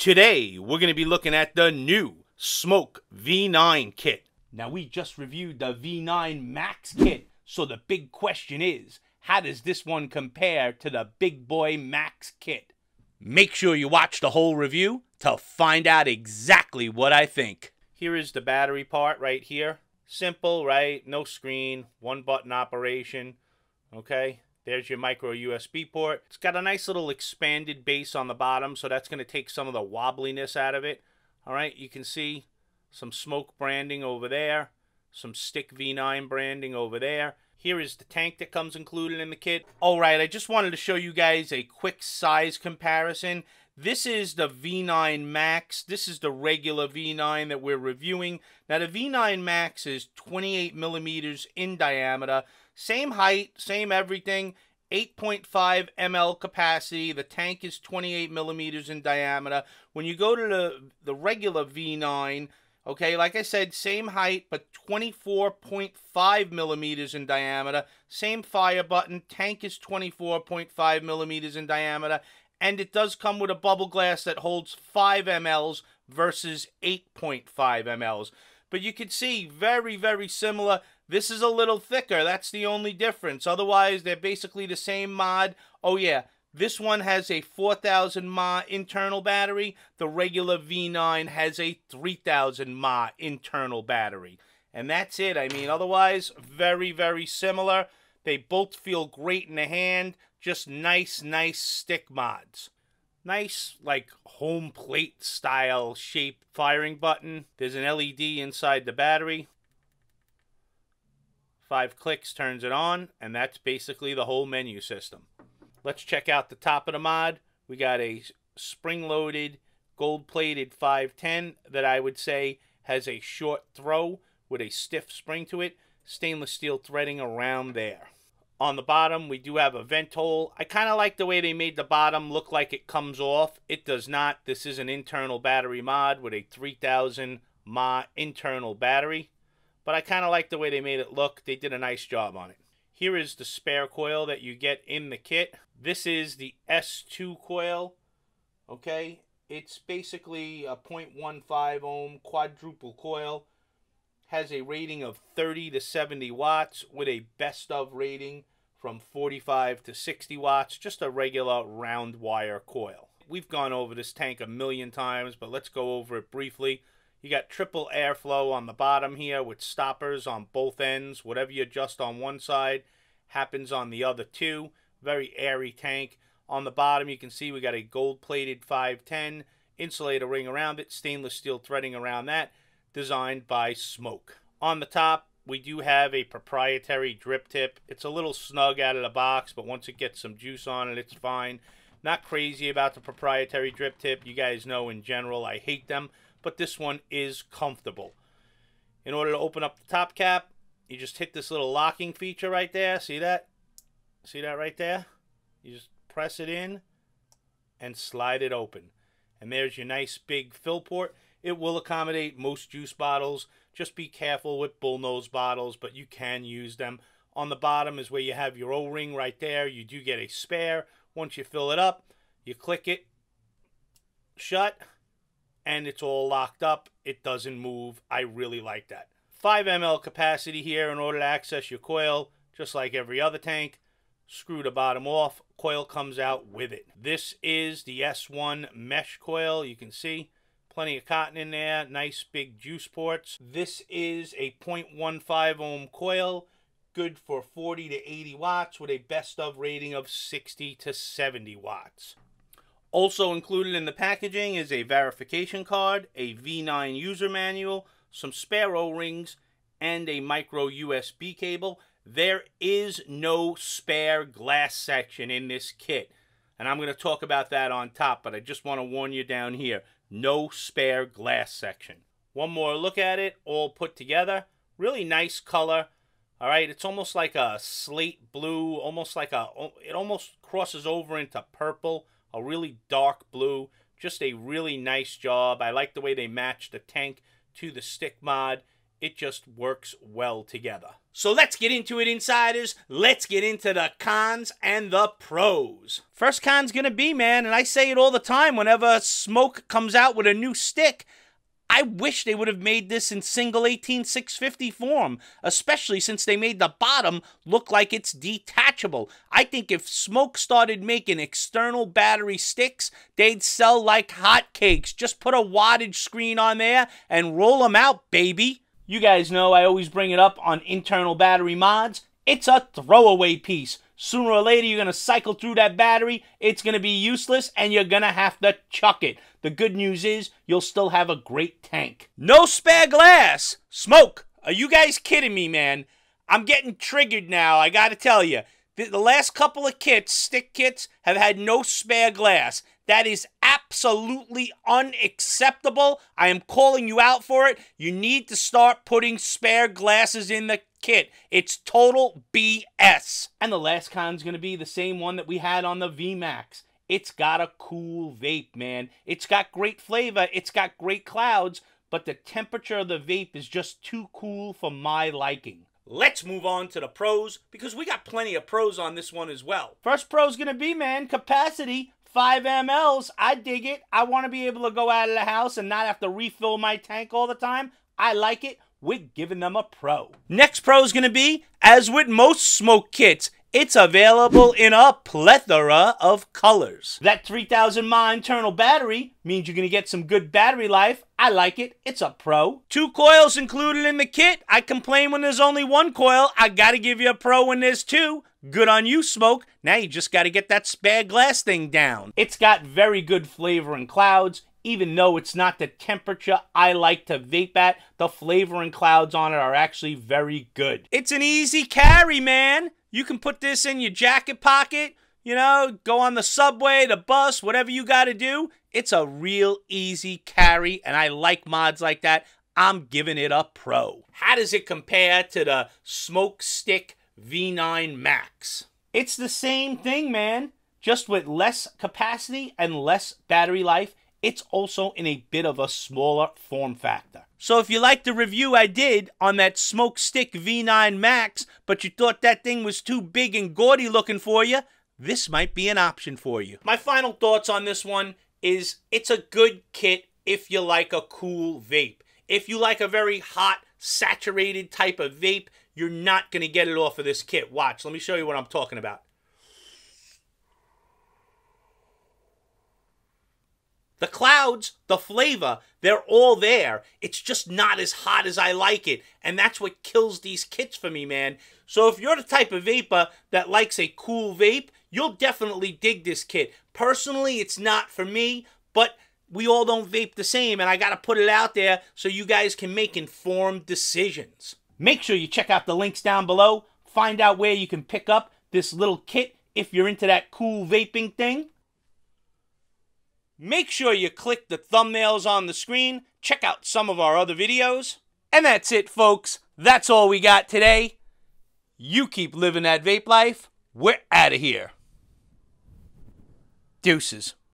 Today, we're going to be looking at the new Smok V9 kit. Now, we just reviewed the V9 Max kit, so the big question is, how does this one compare to the Big Boy Max kit? Make sure you watch the whole review to find out exactly what I think. Here is the battery part right here. Simple, right? No screen, one button operation. Okay, there's your micro USB port. It's got a nice little expanded base on the bottom, so that's going to take some of the wobbliness out of it. All right, you can see some Smok branding over there, some stick V9 branding over there. Here is the tank that comes included in the kit. All right, I just wanted to show you guys a quick size comparison. This is the V9 Max. This is the regular V9 that we're reviewing. Now, the V9 Max is 28 millimeters in diameter. Same height, same everything. 8.5 ml capacity. The tank is 28 millimeters in diameter. When you go to the, the regular V9, Okay, like I said, same height, but 24.5 millimeters in diameter. Same fire button. Tank is 24.5 millimeters in diameter. And it does come with a bubble glass that holds 5 mLs versus 8.5 mLs. But you can see, very, very similar. This is a little thicker. That's the only difference. Otherwise, they're basically the same mod. Oh, yeah. This one has a 4000 mAh internal battery. The regular V9 has a 3000 mAh internal battery. And that's it. I mean, otherwise, very, very similar. They both feel great in the hand. Just nice, nice stick mods. Nice, like, home plate style shape firing button. There's an LED inside the battery. Five clicks turns it on, and that's basically the whole menu system. Let's check out the top of the mod. We got a spring-loaded, gold-plated 510 that I would say has a short throw with a stiff spring to it. Stainless steel threading around there. On the bottom, we do have a vent hole. I kind of like the way they made the bottom look like it comes off. It does not. This is an internal battery mod with a 3000 mAh internal battery. But I kind of like the way they made it look. They did a nice job on it. Here is the spare coil that you get in the kit. This is the S2 coil. Okay, it's basically a 0.15 ohm quadruple coil. Has a rating of 30 to 70 watts with a best of rating from 45 to 60 watts. Just a regular round wire coil. We've gone over this tank a million times, but let's go over it briefly. You got triple airflow on the bottom here with stoppers on both ends. Whatever you adjust on one side happens on the other two. Very airy tank. On the bottom, you can see we got a gold-plated 510 insulator ring around it, stainless steel threading around that, designed by Smok. On the top, we do have a proprietary drip tip. It's a little snug out of the box, but once it gets some juice on it, it's fine. Not crazy about the proprietary drip tip. You guys know in general I hate them but this one is comfortable. In order to open up the top cap, you just hit this little locking feature right there. See that? See that right there? You just press it in and slide it open. And there's your nice big fill port. It will accommodate most juice bottles. Just be careful with bullnose bottles, but you can use them. On the bottom is where you have your O-ring right there. You do get a spare. Once you fill it up, you click it shut and it's all locked up. It doesn't move. I really like that. 5 ml capacity here in order to access your coil, just like every other tank. Screw the bottom off. Coil comes out with it. This is the S1 mesh coil. You can see plenty of cotton in there. Nice big juice ports. This is a 0.15 ohm coil. Good for 40 to 80 watts with a best of rating of 60 to 70 watts. Also included in the packaging is a verification card, a V9 user manual, some spare O-rings, and a micro USB cable. There is no spare glass section in this kit. And I'm going to talk about that on top, but I just want to warn you down here. No spare glass section. One more look at it, all put together. Really nice color. All right, it's almost like a slate blue, almost like a, it almost crosses over into purple a really dark blue. Just a really nice job. I like the way they matched the tank to the stick mod It just works well together. So let's get into it, insiders. Let's get into the cons and the pros. First con's gonna be, man, and I say it all the time whenever Smok comes out with a new stick. I wish they would have made this in single 18650 form, especially since they made the bottom look like it's detachable. I think if Smok started making external battery sticks, they'd sell like hotcakes. Just put a wattage screen on there and roll them out, baby. You guys know I always bring it up on internal battery mods. It's a throwaway piece. Sooner or later, you're going to cycle through that battery. It's going to be useless, and you're going to have to chuck it. The good news is, you'll still have a great tank. No spare glass! Smok! Are you guys kidding me, man? I'm getting triggered now, I gotta tell you. The, last couple of kits, stick kits, have had no spare glass. That is absolutely unacceptable. I am calling you out for it. You need to start putting spare glasses in the kit. It's total BS. And the last con is going to be the same one that we had on the VMAX. It's got a cool vape, man. It's got great flavor. It's got great clouds, but the temperature of the vape is just too cool for my liking. Let's move on to the pros because we got plenty of pros on this one as well. First pro is going to be, man, capacity. 5 mLs. I dig it. I want to be able to go out of the house and not have to refill my tank all the time. I like it. We're giving them a pro. Next pro is going to be, as with most Smok kits, it's available in a plethora of colors. That 3000 mAh internal battery means you're going to get some good battery life. I like it. It's a pro. Two coils included in the kit. I complain when there's only one coil. I got to give you a pro when there's two. Good on you, Smok. Now you just got to get that spare glass thing down. It's got very good flavor and clouds even though it's not the temperature I like to vape at, the flavor and clouds on it are actually very good. It's an easy carry, man. You can put this in your jacket pocket, you know, go on the subway, the bus, whatever you got to do. It's a real easy carry, and I like mods like that. I'm giving it a pro. How does it compare to the Smok Stick V9 Max? It's the same thing, man, just with less capacity and less battery life it's also in a bit of a smaller form factor. So if you like the review I did on that Smok Stick V9 Max, but you thought that thing was too big and gaudy looking for you, this might be an option for you. My final thoughts on this one is it's a good kit if you like a cool vape. If you like a very hot, saturated type of vape, you're not going to get it off of this kit. Watch, let me show you what I'm talking about. The clouds, the flavor, they're all there. It's just not as hot as I like it. And that's what kills these kits for me, man. So if you're the type of vaper that likes a cool vape, you'll definitely dig this kit. Personally, it's not for me, but we all don't vape the same, and I got to put it out there so you guys can make informed decisions. Make sure you check out the links down below. Find out where you can pick up this little kit if you're into that cool vaping thing. Make sure you click the thumbnails on the screen. Check out some of our other videos. And that's it, folks. That's all we got today. You keep living that vape life. We're out of here. Deuces.